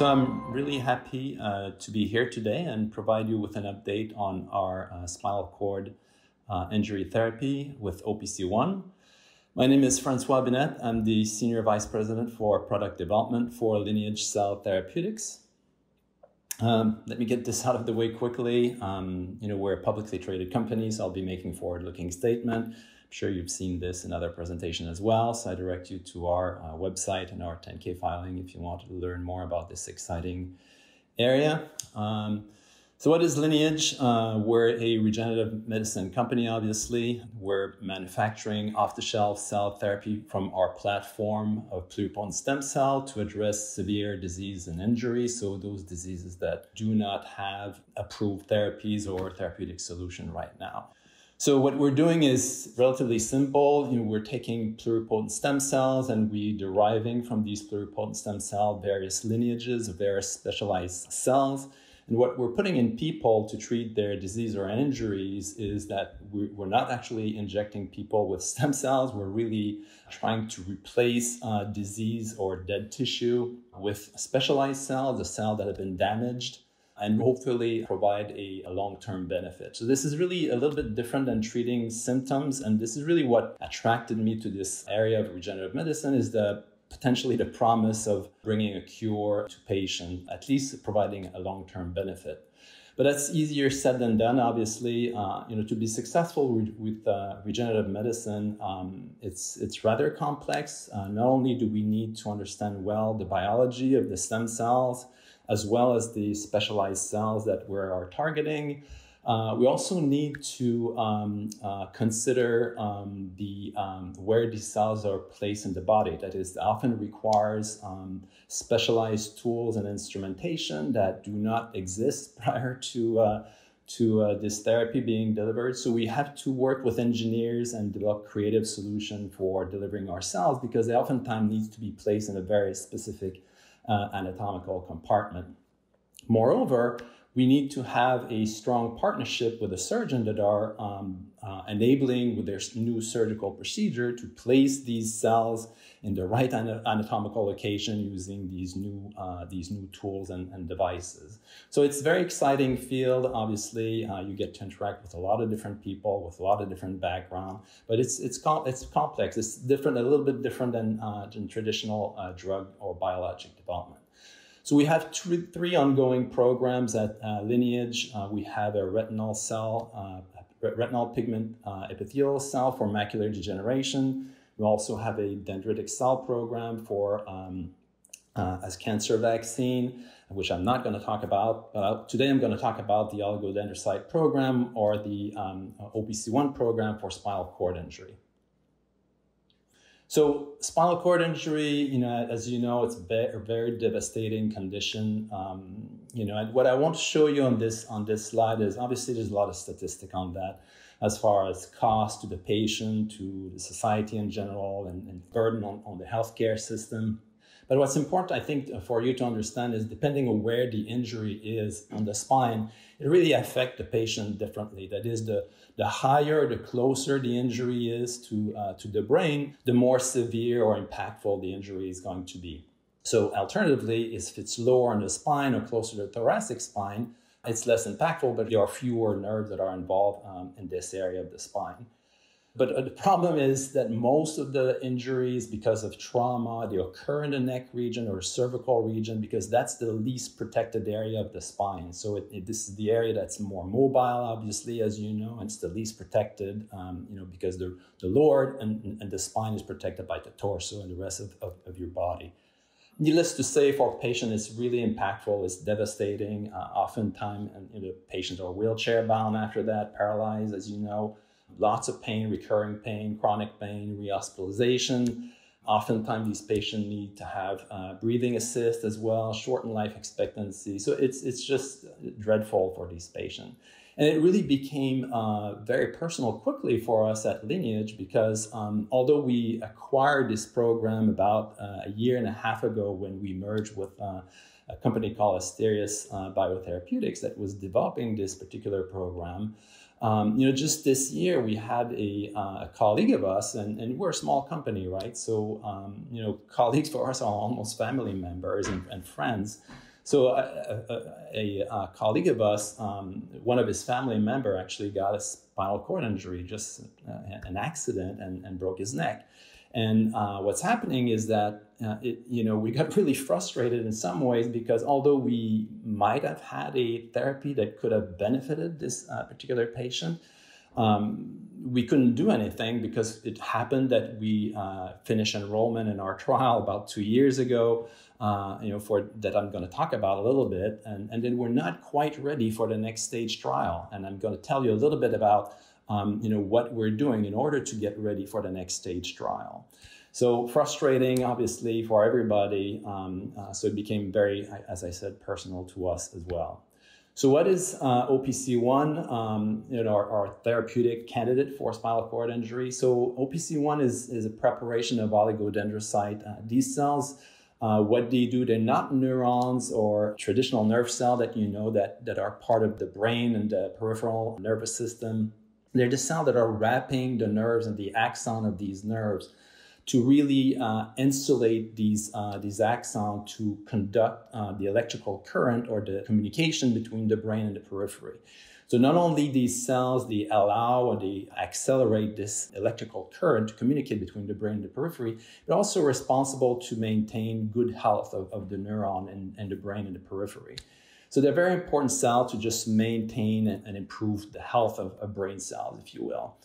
So I'm really happy uh, to be here today and provide you with an update on our uh, spinal cord uh, injury therapy with OPC1. My name is Francois Binette. I'm the Senior Vice President for Product Development for Lineage Cell Therapeutics. Um, let me get this out of the way quickly. Um, you know, we're a publicly traded company, so I'll be making forward-looking statement. Sure you've seen this in other presentations as well. So I direct you to our uh, website and our 10K filing if you want to learn more about this exciting area. Um, so what is Lineage? Uh, we're a regenerative medicine company, obviously. We're manufacturing off-the-shelf cell therapy from our platform of pluripotent stem cell to address severe disease and injury. So those diseases that do not have approved therapies or therapeutic solution right now. So what we're doing is relatively simple. You know, we're taking pluripotent stem cells and we're deriving from these pluripotent stem cell various lineages of various specialized cells. And what we're putting in people to treat their disease or injuries is that we're not actually injecting people with stem cells. We're really trying to replace uh, disease or dead tissue with specialized cells, the cell that have been damaged and hopefully provide a, a long term benefit. So, this is really a little bit different than treating symptoms. And this is really what attracted me to this area of regenerative medicine is the potentially the promise of bringing a cure to patient, at least providing a long term benefit. But that's easier said than done. Obviously, uh, you know, to be successful with, with uh, regenerative medicine, um, it's it's rather complex. Uh, not only do we need to understand well the biology of the stem cells, as well as the specialized cells that we are targeting. Uh, we also need to um, uh, consider um, the um, where these cells are placed in the body. That is, often requires um, specialized tools and instrumentation that do not exist prior to uh, to uh, this therapy being delivered. So we have to work with engineers and develop creative solution for delivering our cells because they oftentimes need to be placed in a very specific uh, anatomical compartment. Moreover, we need to have a strong partnership with a surgeon that are um, uh, enabling with their new surgical procedure to place these cells in the right anatomical location using these new uh, these new tools and, and, devices. So it's a very exciting field. Obviously, uh, you get to interact with a lot of different people with a lot of different background, but it's it's com- it's complex. It's different, a little bit different than, uh, than traditional uh, drug or biologic development. So we have three, three ongoing programs at uh, Lineage. Uh, we have a retinal cell, uh, retinal pigment uh, epithelial cell for macular degeneration. We also have a dendritic cell program for um, uh, as cancer vaccine, which I'm not going to talk about. But today I'm going to talk about the oligodendrocyte program or the um, OPC1 program for spinal cord injury. So spinal cord injury, you know, as you know, it's a very devastating condition. Um, you know, and what I want to show you on this on this slide is obviously there's a lot of statistic on that, as far as cost to the patient, to the society in general, and, and burden on, on the healthcare system. But what's important, I think, for you to understand is depending on where the injury is on the spine, it really affects the patient differently. That is, the, the higher, the closer the injury is to, uh, to the brain, the more severe or impactful the injury is going to be. So, alternatively, if it's lower on the spine or closer to the thoracic spine, it's less impactful, but there are fewer nerves that are involved um, in this area of the spine. But uh, the problem is that most of the injuries, because of trauma, they occur in the neck region or cervical region because that's the least protected area of the spine. So it, it, this is the area that's more mobile, obviously, as you know, and it's the least protected, um, you know, because the, the lower and, and the spine is protected by the torso and the rest of, of, of your body. Needless to say, for a patient, it's really impactful. It's devastating. Uh, oftentimes, and you know, patients are wheelchair bound after that, paralyzed, as you know lots of pain, recurring pain, chronic pain, rehospitalization. Oftentimes, these patients need to have uh, breathing assist as well, shortened life expectancy. So it's it's just dreadful for these patients. And it really became uh, very personal quickly for us at Lineage because um, although we acquired this program about uh, a year and a half ago when we merged with uh, a company called Asterias uh, Biotherapeutics that was developing this particular program, um, you know, just this year we had a, uh, a colleague of us, and, and, we're a small company, right? So, um, you know, colleagues for us are almost family members and, and friends. So a, a, a, colleague of us, um, one of his family member, actually got a spinal cord injury, just uh, an accident, and, and broke his neck. And uh, what's happening is that uh, it, you know we got really frustrated in some ways because although we might have had a therapy that could have benefited this uh, particular patient, um, we couldn't do anything because it happened that we uh, finished enrollment in our trial about two years ago. Uh, you know, for that I'm going to talk about a little bit, and and then we're not quite ready for the next stage trial, and I'm going to tell you a little bit about um, you know what we're doing in order to get ready for the next stage trial. So frustrating, obviously, for everybody. Um, uh, so it became very, as I said, personal to us as well. So what is uh, OPC1, um, you know, our, our, therapeutic candidate for spinal cord injury? So OPC1 is, is a preparation of oligodendrocyte. Uh, these cells, uh, what they do, they're not neurons or traditional nerve cell that you know that, that are part of the brain and the peripheral nervous system. They're the cells that are wrapping the nerves and the axon of these nerves to really uh, insulate these, uh, these axons to conduct uh, the electrical current or the communication between the brain and the periphery. So not only these cells, they allow or they accelerate this electrical current to communicate between the brain and the periphery, but also responsible to maintain good health of, of the neuron and, and the brain and the periphery. So they're very important cells to just maintain and, and improve the health of, of brain cells, if you will.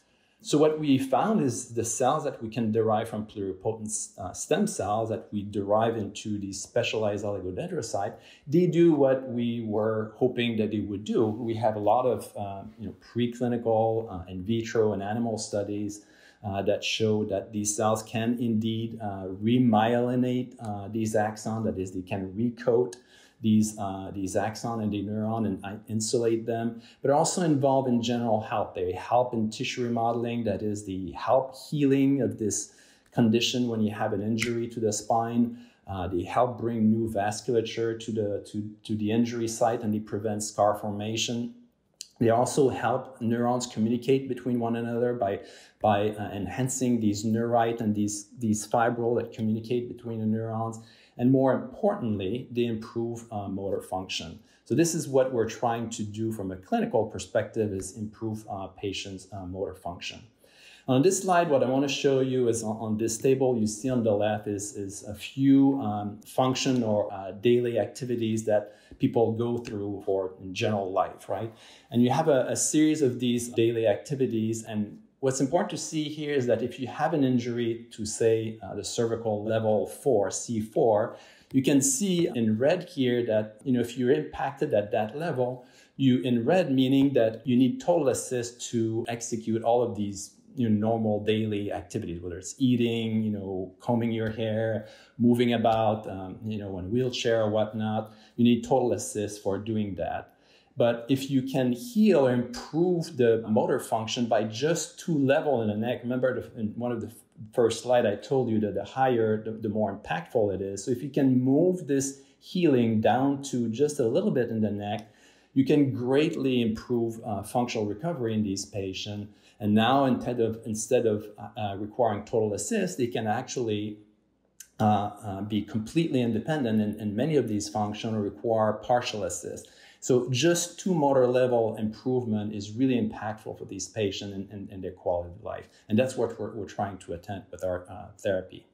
So what we found is the cells that we can derive from pluripotent uh, stem cells that we derive into these specialized oligodendrocyte, they do what we were hoping that they would do. We have a lot of uh, you know, preclinical, uh, in vitro, and animal studies uh, that show that these cells can indeed uh, remyelinate uh, these axons, that is, they can recoat these, uh, these axon and the neuron and insulate them, but also involved in general health. They help in tissue remodeling, that is the help healing of this condition when you have an injury to the spine. Uh, they help bring new vasculature to the, to, to the injury site and they prevent scar formation. They also help neurons communicate between one another by, by uh, enhancing these neurite and these, these fibrils that communicate between the neurons. And more importantly, they improve uh, motor function. So this is what we're trying to do from a clinical perspective is improve uh, patients' uh, motor function. On this slide, what I want to show you is on, on, this table, you see on the left is, is a few um, function or uh, daily activities that people go through for in general life, right? And you have a, a series of these daily activities and What's important to see here is that if you have an injury to, say, uh, the cervical level 4, C4, you can see in red here that you know if you're impacted at that level, you in red meaning that you need total assist to execute all of these you know, normal daily activities, whether it's eating, you know, combing your hair, moving about, um, you know, in a wheelchair or whatnot. You need total assist for doing that. But if you can heal or improve the motor function by just two level in the neck, remember the, in one of the first slide I told you that the higher, the, the more impactful it is. So if you can move this healing down to just a little bit in the neck, you can greatly improve uh, functional recovery in these patients. And now instead of instead of uh, uh requiring total assist, they can actually uh, uh, be completely independent. And, and many of these functions require partial assist. So just two motor level improvement is really impactful for these patients and, and, and their quality of life. And that's what we're, we're trying to attempt with our uh, therapy.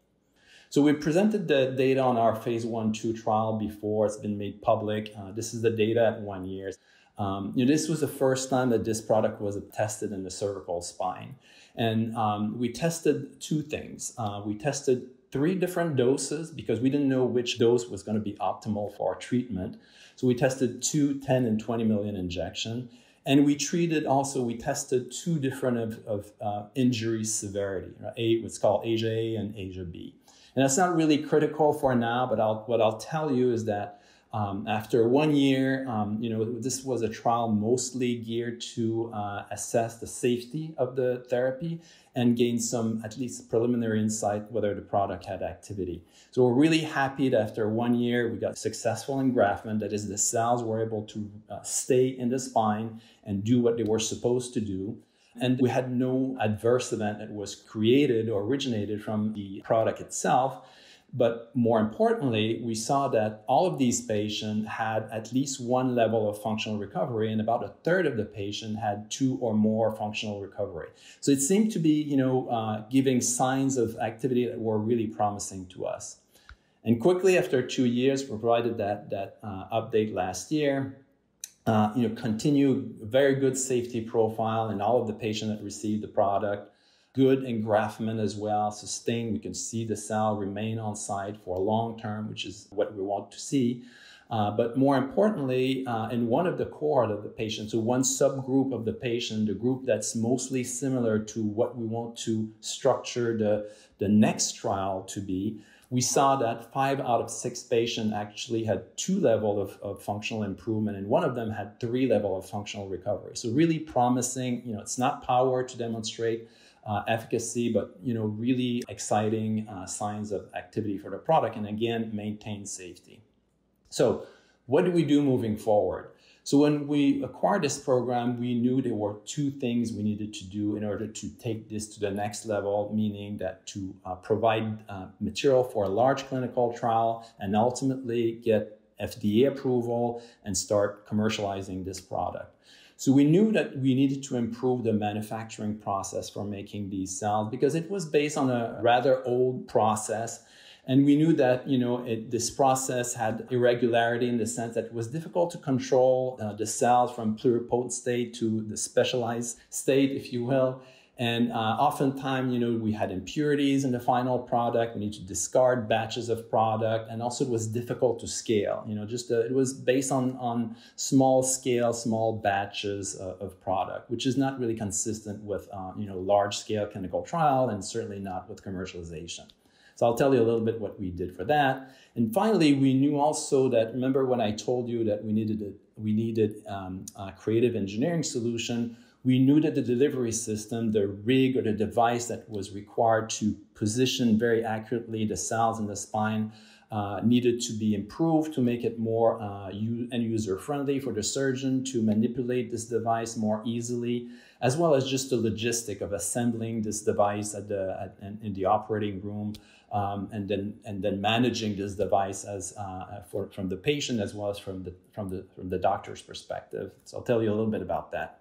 So we presented the data on our phase one, two trial before it's been made public. Uh, this is the data at one year. Um, you know, this was the first time that this product was tested in the cervical spine. And um, we tested two things. Uh, we tested three different doses because we didn't know which dose was going to be optimal for our treatment. So we tested two 10 and 20 million injection. And we treated also, we tested two different of, of uh, injury severity, right? A, what's called ASIA A and ASIA B. And that's not really critical for now, but I'll, what I'll tell you is that um, after one year, um, you know, this was a trial mostly geared to uh, assess the safety of the therapy and gain some at least preliminary insight whether the product had activity. So we're really happy that after one year we got successful engraftment. That is, the cells were able to uh, stay in the spine and do what they were supposed to do. And we had no adverse event that was created or originated from the product itself But more importantly, we saw that all of these patients had at least one level of functional recovery, and about a third of the patient had two or more functional recovery. So it seemed to be, you know, uh, giving signs of activity that were really promising to us. And quickly after two years, we provided that that uh, update last year. Uh, you know, continued very good safety profile in all of the patients that received the product good engraftment as well, sustained. We can see the cell remain on site for a long term, which is what we want to see. Uh, but more importantly, uh, in one of the cohort of the patients, so one subgroup of the patient, the group that's mostly similar to what we want to structure the, the next trial to be, we saw that five out of six patients actually had two level of, of functional improvement, and one of them had three level of functional recovery. So really promising. You know, it's not power to demonstrate uh, efficacy, but you know, really exciting uh, signs of activity for the product, and again, maintain safety. So, what do we do moving forward? So, when we acquired this program, we knew there were two things we needed to do in order to take this to the next level, meaning that to uh, provide uh, material for a large clinical trial and ultimately get FDA approval and start commercializing this product. So we knew that we needed to improve the manufacturing process for making these cells because it was based on a rather old process. And we knew that, you know, it, this process had irregularity in the sense that it was difficult to control uh, the cells from pluripotent state to the specialized state, if you will. And uh, oftentimes, you know, we had impurities in the final product. We need to discard batches of product, and also it was difficult to scale. You know, just uh, it was based on on small scale, small batches uh, of product, which is not really consistent with uh, you know large scale clinical trial, and certainly not with commercialization. So I'll tell you a little bit what we did for that. And finally, we knew also that remember when I told you that we needed a, we needed um, a creative engineering solution we knew that the delivery system, the rig or the device that was required to position very accurately the cells in the spine, uh, needed to be improved to make it more uh, end user friendly for the surgeon to manipulate this device more easily, as well as just the logistic of assembling this device at the at, in the operating room. Um, and then and then managing this device as uh, for, from the patient as well as from the from the from the doctor's perspective. So I'll tell you a little bit about that.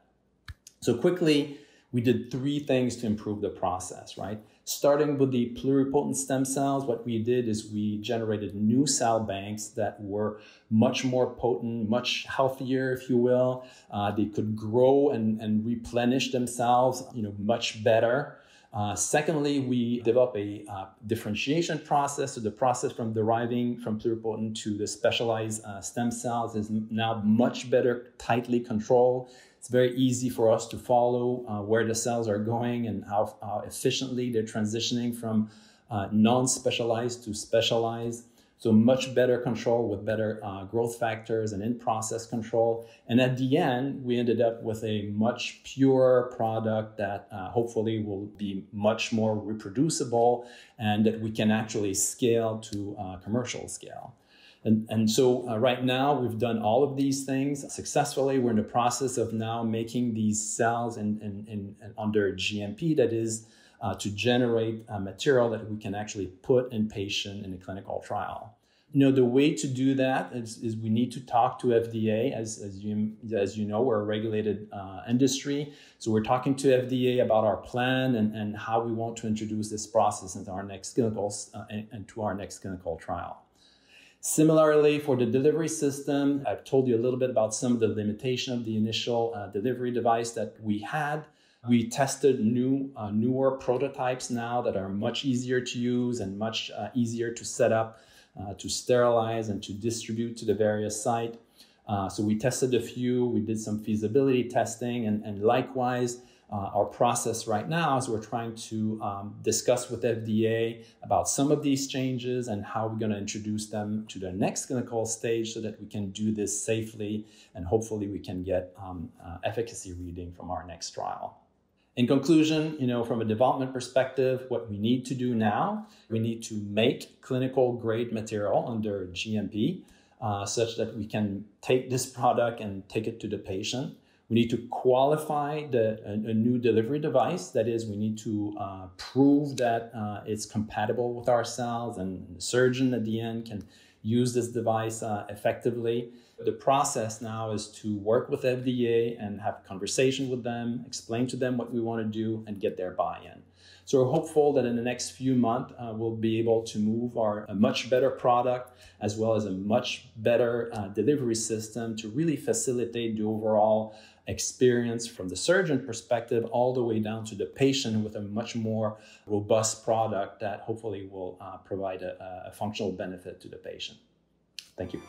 So quickly, we did three things to improve the process, right? Starting with the pluripotent stem cells, what we did is we generated new cell banks that were much more potent, much healthier, if you will. Uh, they could grow and, and replenish themselves, you know, much better. Uh, secondly, we develop a uh, differentiation process. So the process from deriving from pluripotent to the specialized uh, stem cells is now much better, tightly controlled. It's very easy for us to follow uh, where the cells are going and how, how efficiently they're transitioning from uh, non-specialized to specialized. So much better control with better uh, growth factors and in-process control. And at the end, we ended up with a much purer product that uh, hopefully will be much more reproducible and that we can actually scale to uh, commercial scale. And, and so uh, right now we've done all of these things successfully. We're in the process of now making these cells in, in, in, in under GMP, that is uh, to generate material that we can actually put in patient in a clinical trial. You know, the way to do that is, is we need to talk to FDA. As, as, you, as you know, we're a regulated uh, industry. So we're talking to FDA about our plan and, and how we want to introduce this process into our next clinical, uh, and, and to our next clinical trial. Similarly, for the delivery system, I've told you a little bit about some of the limitation of the initial uh, delivery device that we had. We tested new, uh, newer prototypes now that are much easier to use and much uh, easier to set up, uh, to sterilize and to distribute to the various site. Uh, so we tested a few, we did some feasibility testing, and, and likewise, uh, our process right now is we're trying to um, discuss with FDA about some of these changes and how we're going to introduce them to the next clinical stage so that we can do this safely and hopefully we can get um, uh, efficacy reading from our next trial. In conclusion, you know, from a development perspective, what we need to do now, we need to make clinical grade material under GMP uh, such that we can take this product and take it to the patient We need to qualify the, a, a new delivery device. That is, we need to uh, prove that uh, it's compatible with our cells, and the surgeon at the end can use this device uh, effectively. The process now is to work with FDA and have a conversation with them, explain to them what we want to do, and get their buy in. So we're hopeful that in the next few months, uh, we'll be able to move our much better product as well as a much better uh, delivery system to really facilitate the overall experience from the surgeon perspective all the way down to the patient with a much more robust product that hopefully will uh, provide a, a functional benefit to the patient. Thank you.